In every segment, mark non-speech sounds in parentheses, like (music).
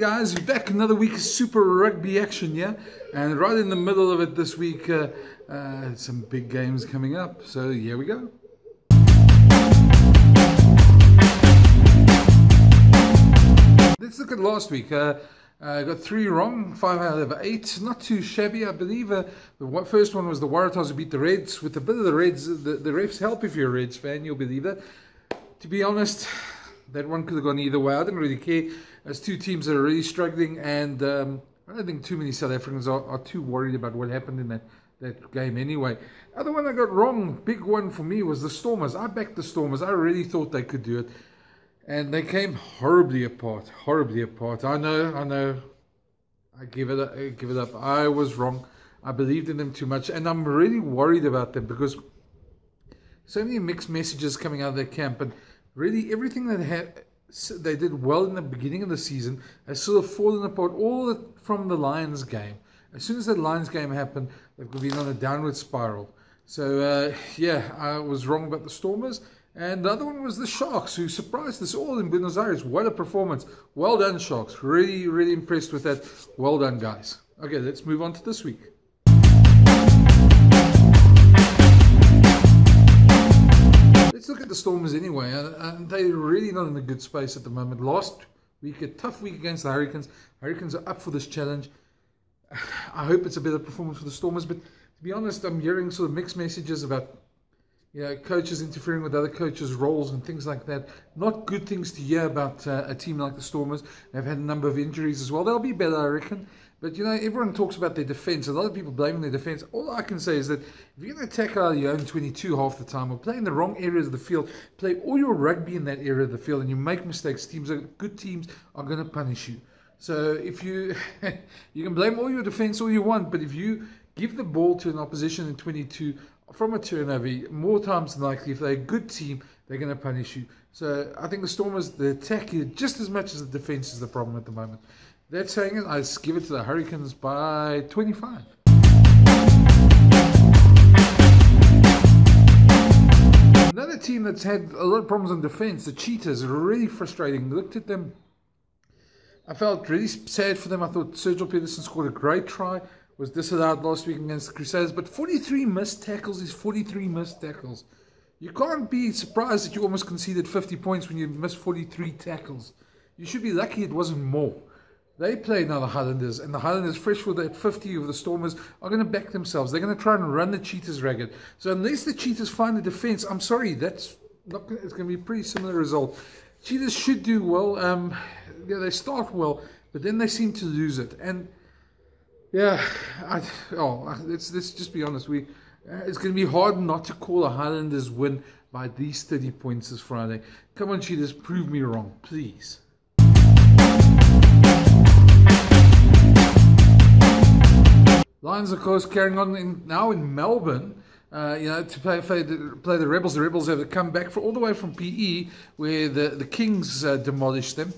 guys, back another week of Super Rugby action, yeah? And right in the middle of it this week, uh, uh, some big games coming up. So here we go. Let's look at last week. Uh, I got three wrong, five out of eight. Not too shabby, I believe. Uh, the first one was the Waratahs who beat the Reds. With a bit of the Reds, the, the refs help if you're a Reds fan, you'll believe that. To be honest, that one could have gone either way. I didn't really care. There's two teams that are really struggling, and um, I don't think too many South Africans are, are, too worried about what happened in that, that game anyway. The other one I got wrong, big one for me, was the Stormers. I backed the Stormers. I really thought they could do it. And they came horribly apart, horribly apart. I know, I know. I give it, I give it up. I was wrong. I believed in them too much, and I'm really worried about them because so many mixed messages coming out of their camp, and really everything that had they did well in the beginning of the season has sort of fallen apart all the, from the Lions game. As soon as that Lions game happened, they've been on a downward spiral. So uh, yeah, I was wrong about the Stormers. And the other one was the Sharks, who surprised us all in Buenos Aires. What a performance. Well done, Sharks. Really, really impressed with that. Well done, guys. Okay, let's move on to this week. Let's look at the Stormers anyway. And, they're really not in a good space at the moment. Last week, a tough week against the Hurricanes. Hurricanes are up for this challenge. (sighs) I hope it's a better performance for the Stormers. But to be honest, I'm hearing sort of mixed messages about you know, coaches interfering with other coaches' roles and things like that. Not good things to hear about uh, a team like the Stormers. They've had a number of injuries as well. They'll be better, I reckon. But you know, everyone talks about their defense. A lot of people blaming their defense. All I can say is that if you're going to attack out of your own 22 half the time or play in the wrong areas of the field, play all your rugby in that area of the field, and you make mistakes, teams are good teams are going to punish you. So if you (laughs) you can blame all your defense all you want, but if you give the ball to an opposition in 22 from a turnover, more times than likely, if they're a good team, they're going to punish you. So I think the Stormers, the attack is just as much as the defense is the problem at the moment. That saying it, I give it to the Hurricanes by 25. Another team that's had a lot of problems on defense, the Cheetahs, really frustrating. Looked at them. I felt really sad for them. I thought Sergeal Petersen scored a great try, was disallowed last week against the Crusaders, but 43 missed tackles is 43 missed tackles. You can't be surprised that you almost conceded 50 points when you missed 43 tackles. You should be lucky it wasn't more. They play now the Highlanders, and the Highlanders, fresh with that 50 of the Stormers, are going to back themselves. They're going to try and run the Cheetahs ragged. So unless the Cheetahs find a defense, I'm sorry, that's not. Gonna, it's going to be a pretty similar result. Cheetahs should do well. Um, yeah, they start well, but then they seem to lose it. And yeah, I, oh, let's let's just be honest. We uh, it's going to be hard not to call a Highlanders win by these 30 points this Friday. Come on, Cheetahs, prove me wrong, please. Lions, of course, carrying on in, now in Melbourne. Uh, you know, to play, play, the, play the Rebels. The Rebels have to come back for, all the way from PE, where the, the Kings uh, demolished them.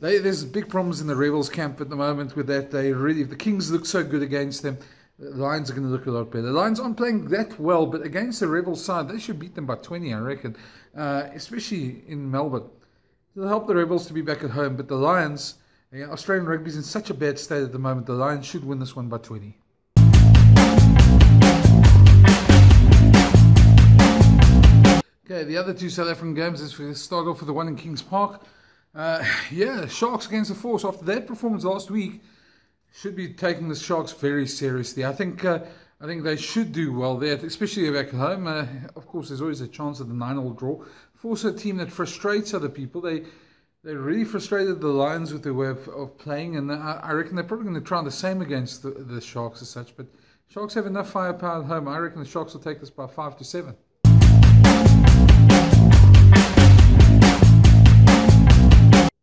They, there's big problems in the Rebels camp at the moment with that. They really, the Kings look so good against them. The Lions are going to look a lot better. The Lions aren't playing that well, but against the Rebels side, they should beat them by 20, I reckon, uh, especially in Melbourne. It'll help the Rebels to be back at home, but the Lions, yeah, Australian rugby's in such a bad state at the moment. The Lions should win this one by 20. Okay, the other two South African games is we start off with the one in Kings Park. Uh, (laughs) yeah, Sharks against the Force. After that performance last week, should be taking the Sharks very seriously. I think uh, I think they should do well there, especially back at home. Uh, of course, there's always a chance of the nine-all draw. Force a team that frustrates other people. They they really frustrated the Lions with their way of, of playing, and I, I, reckon they're probably going to try the same against the, the, Sharks as such. But Sharks have enough firepower at home. I reckon the Sharks will take this by five to seven.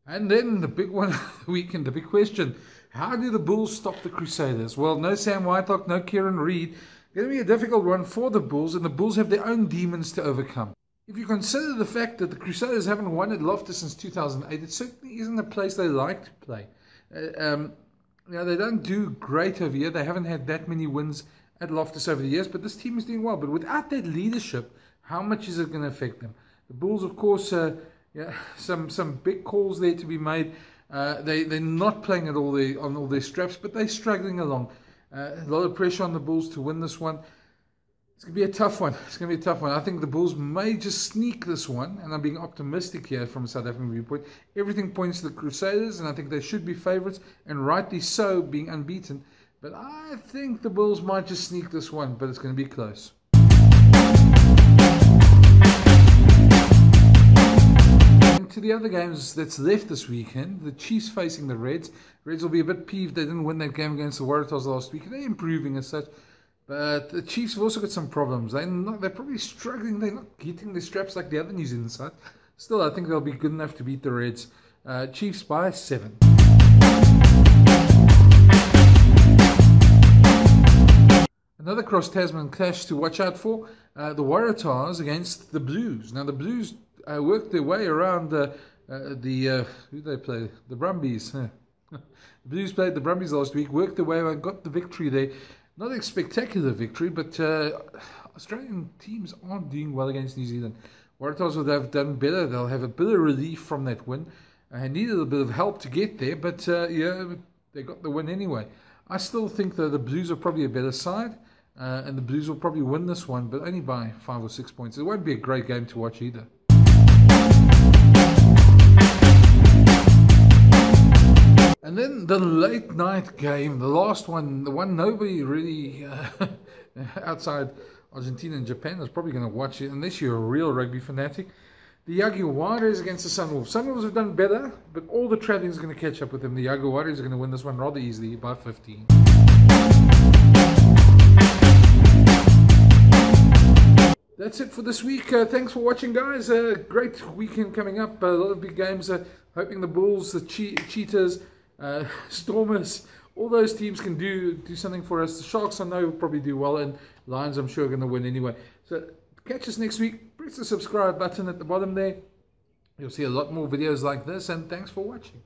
And then the big one (laughs) of the weekend, the big question: How do the Bulls stop the Crusaders? Well, no Sam Whitelock, no Kieran Read. Going to be a difficult one for the Bulls, and the Bulls have their own demons to overcome. If you consider the fact that the Crusaders haven't won at Loftus since 2008, it certainly isn't a place they like to play. Uh, um, you know, they don't do great over here. They haven't had that many wins at Loftus over the years, but this team is doing well. But without that leadership, how much is it going to affect them? The Bulls, of course, uh, yeah, some some big calls there to be made. Uh, they they're not playing at all the on all their straps, but they're struggling along. Uh, a lot of pressure on the Bulls to win this one. It's to be a tough one. It's going to be a tough one. I think the Bulls may just sneak this one, and I'm being optimistic here from a South African viewpoint. Everything points to the Crusaders, and I think they should be favourites, and rightly so, being unbeaten. But I think the Bulls might just sneak this one, but it's going to be close. The other games that's left this weekend, the Chiefs facing the Reds. Reds will be a bit peeved they didn't win that game against the Waratahs last week. They're improving as such. But the Chiefs have also got some problems. They're, not, they're probably struggling. They're not getting the straps like the other New Zealand side. Still, I think they'll be good enough to beat the Reds. Uh, Chiefs by seven. Another cross Tasman clash to watch out for. Uh, the Waratahs against the Blues. Now, the Blues uh, worked their way around uh, uh the, uh, who they play? The Brumbies. (laughs) the Blues played the Brumbies last week, worked their way around, got the victory there. Not a spectacular victory, but uh, Australian teams aren't doing well against New Zealand. Waratahs would have done better. They'll have a bit of relief from that win. I needed a bit of help to get there, but yeah, they got the win anyway. I still think that the Blues are probably a better side, uh, and the Blues will probably win this one, but only by five or six points. It won't be a great game to watch either. And then the late night game, the last one, the one nobody really uh, (laughs) outside Argentina and Japan is probably going to watch it, unless you're a real rugby fanatic. The Jaguares against the Sunwolves. Sunwolves have done better, but all the traveling is going to catch up with them. The Jaguares are going to win this one rather easily by 15. That's it for this week. Uh, thanks for watching, guys. Uh, great weekend coming up. A lot of big games. Uh, hoping the Bulls, the che Cheetahs, uh, (laughs) Stormers, all those teams can do do something for us. The Sharks, I know, will probably do well, and Lions, I'm sure, are going to win anyway. So catch us next week. Press the subscribe button at the bottom there. You'll see a lot more videos like this, and thanks for watching.